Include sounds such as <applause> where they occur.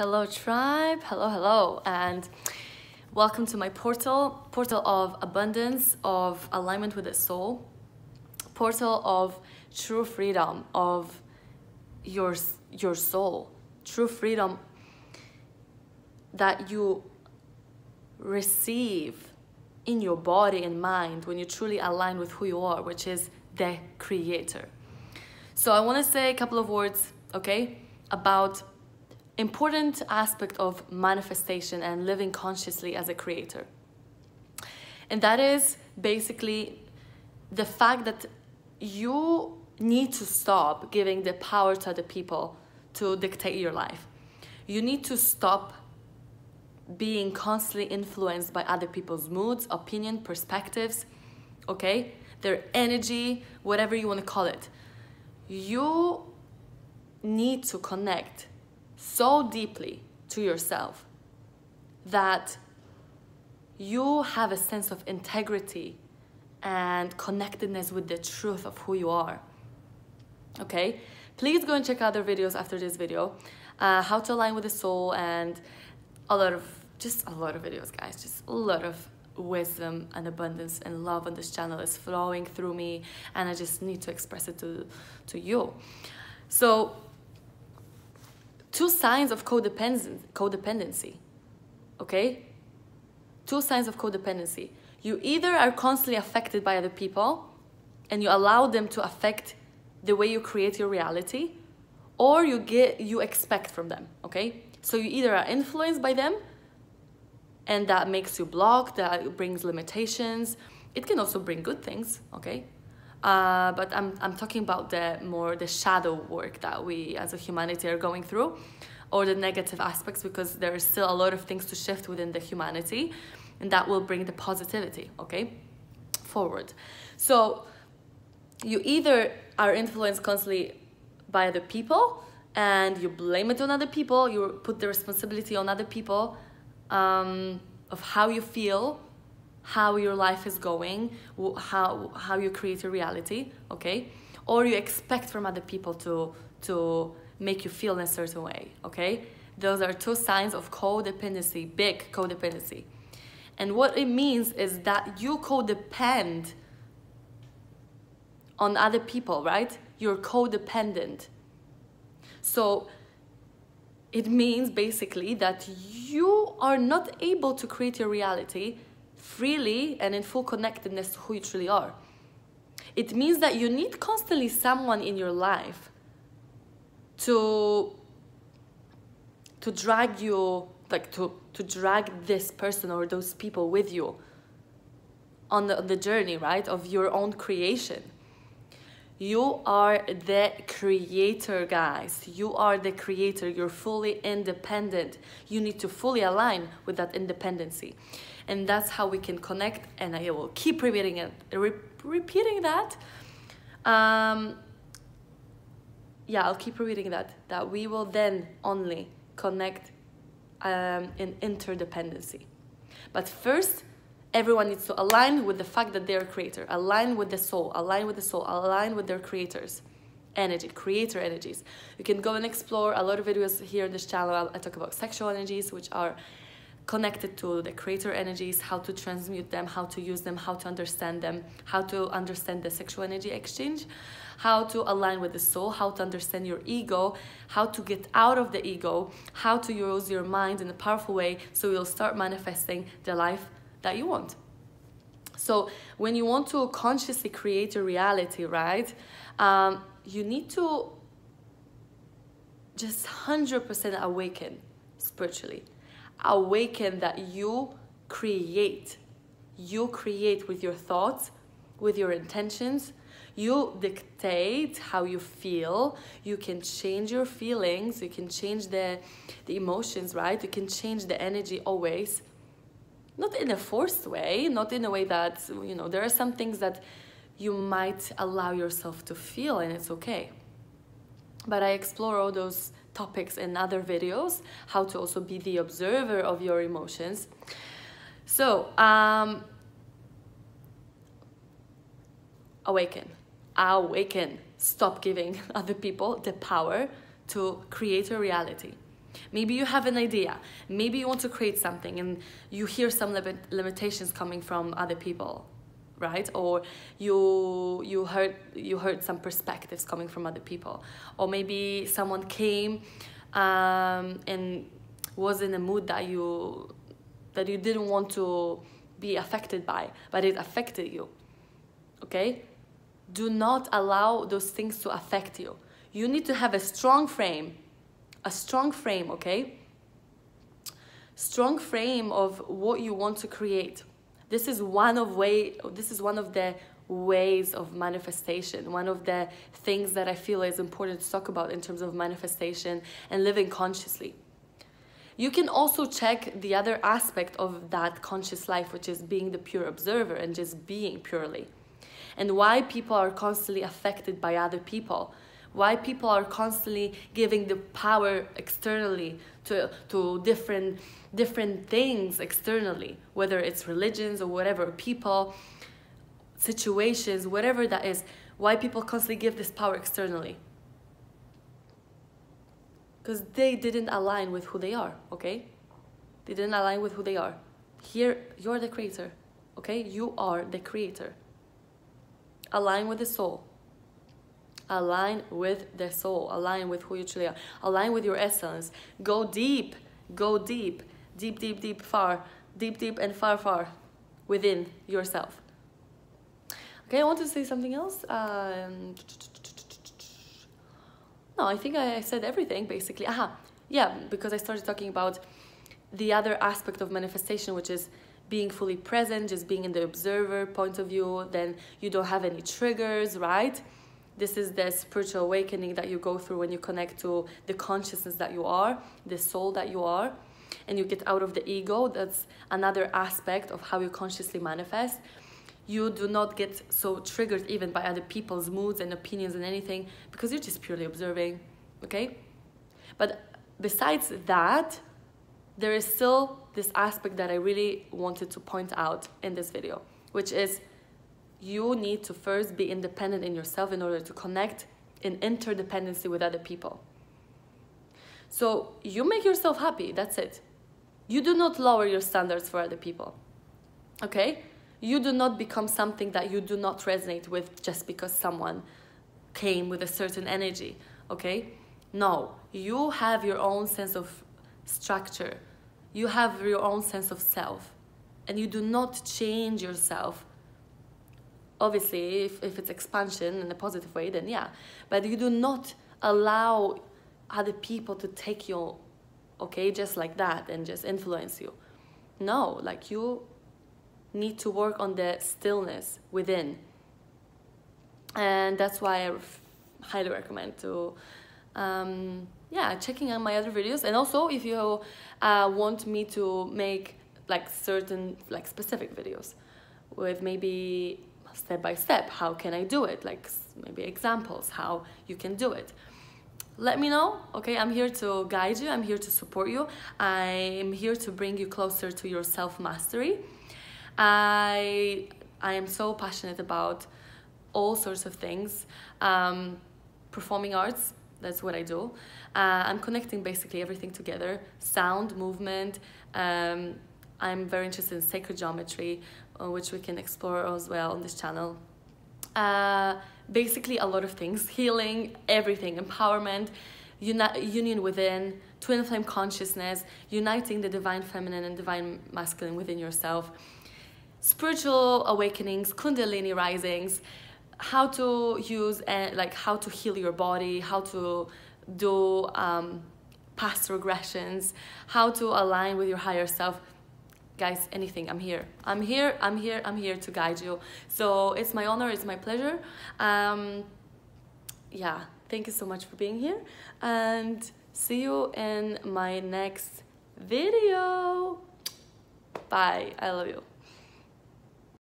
Hello, tribe. Hello, hello, and welcome to my portal portal of abundance, of alignment with the soul, portal of true freedom of your your soul, true freedom that you receive in your body and mind when you truly align with who you are, which is the creator. So I want to say a couple of words, okay, about important aspect of manifestation and living consciously as a creator. And that is basically the fact that you need to stop giving the power to other people to dictate your life. You need to stop being constantly influenced by other people's moods, opinion, perspectives, okay? Their energy, whatever you want to call it. You need to connect so deeply to yourself that you have a sense of integrity and connectedness with the truth of who you are. Okay? Please go and check other videos after this video. Uh, how to align with the soul and a lot of, just a lot of videos, guys. Just a lot of wisdom and abundance and love on this channel is flowing through me and I just need to express it to, to you. So two signs of codependency, okay? Two signs of codependency. You either are constantly affected by other people and you allow them to affect the way you create your reality or you get you expect from them, okay? So you either are influenced by them and that makes you block, that brings limitations. It can also bring good things, okay? Uh, but I'm, I'm talking about the more the shadow work that we as a humanity are going through or the negative aspects because there is still a lot of things to shift within the humanity and that will bring the positivity okay forward. So you either are influenced constantly by other people and you blame it on other people you put the responsibility on other people um, of how you feel how your life is going, how, how you create your reality, okay? Or you expect from other people to, to make you feel in a certain way, okay? Those are two signs of codependency, big codependency. And what it means is that you codepend on other people, right? You're codependent. So it means basically that you are not able to create your reality freely and in full connectedness to who you truly are. It means that you need constantly someone in your life to to drag you like to to drag this person or those people with you on the, on the journey right of your own creation you are the creator guys. You are the creator. You're fully independent. You need to fully align with that independency. And that's how we can connect and i will keep repeating it re repeating that. Um, yeah i'll keep repeating that that we will then only connect um, in interdependency. But first everyone needs to align with the fact that they're a creator align with the soul align with the soul align with their creators energy creator energies. You can go and explore a lot of videos here on this channel. I talk about sexual energies which are connected to the creator energies, how to transmute them, how to use them, how to understand them, how to understand the sexual energy exchange, how to align with the soul, how to understand your ego, how to get out of the ego, how to use your mind in a powerful way. So you'll start manifesting the life that you want. So when you want to consciously create a reality, right, um, you need to just 100% awaken spiritually awaken that you create. You create with your thoughts, with your intentions. You dictate how you feel. You can change your feelings. You can change the, the emotions, right? You can change the energy always. Not in a forced way, not in a way that, you know, there are some things that you might allow yourself to feel and it's okay. But I explore all those topics in other videos, how to also be the observer of your emotions. So, um, awaken, awaken, stop giving <laughs> other people the power to create a reality. Maybe you have an idea. Maybe you want to create something and you hear some limitations coming from other people right? Or you you heard you heard some perspectives coming from other people. Or maybe someone came um, and was in a mood that you that you didn't want to be affected by but it affected you okay? Do not allow those things to affect you. You need to have a strong frame a strong frame okay? Strong frame of what you want to create. This is one of way this is one of the ways of manifestation one of the things that i feel is important to talk about in terms of manifestation and living consciously. You can also check the other aspect of that conscious life which is being the pure observer and just being purely. And why people are constantly affected by other people why people are constantly giving the power externally to, to different different things externally whether it's religions or whatever people situations whatever that is why people constantly give this power externally? Because they didn't align with who they are okay? They didn't align with who they are. Here you're the creator okay? You are the creator. Align with the soul align with the soul align with who you truly are align with your essence. Go deep go deep deep deep deep far deep deep and far far within yourself. Okay i want to say something else. Um, no i think i said everything basically. Aha yeah because i started talking about the other aspect of manifestation which is being fully present just being in the observer point of view. Then you don't have any triggers right this is the spiritual awakening that you go through when you connect to the consciousness that you are, the soul that you are, and you get out of the ego. That's another aspect of how you consciously manifest. You do not get so triggered even by other people's moods and opinions and anything because you're just purely observing, okay? But besides that, there is still this aspect that I really wanted to point out in this video, which is you need to first be independent in yourself in order to connect in interdependency with other people. So you make yourself happy, that's it. You do not lower your standards for other people. Okay? You do not become something that you do not resonate with just because someone came with a certain energy. Okay? No, you have your own sense of structure. You have your own sense of self. And you do not change yourself obviously if, if it's expansion in a positive way then yeah. But you do not allow other people to take your okay just like that and just influence you. No like you need to work on the stillness within. And that's why I highly recommend to um, yeah checking out my other videos. And also if you uh, want me to make like certain like specific videos with maybe step by step how can i do it? Like maybe examples how you can do it. Let me know okay? I'm here to guide you i'm here to support you. I'm here to bring you closer to your self mastery i i am so passionate about all sorts of things. Um, performing arts that's what i do. Uh, i'm connecting basically everything together sound movement um, i'm very interested in sacred geometry which we can explore as well on this channel. Uh, basically, a lot of things. Healing, everything, empowerment, uni- union within, twin flame consciousness, uniting the divine feminine and divine masculine within yourself, spiritual awakenings, kundalini risings, how to use and uh, like how to heal your body, how to do um, past regressions, how to align with your higher self guys anything i'm here. I'm here i'm here i'm here to guide you. So it's my honor it's my pleasure. Um yeah thank you so much for being here. And see you in my next video. Bye i love you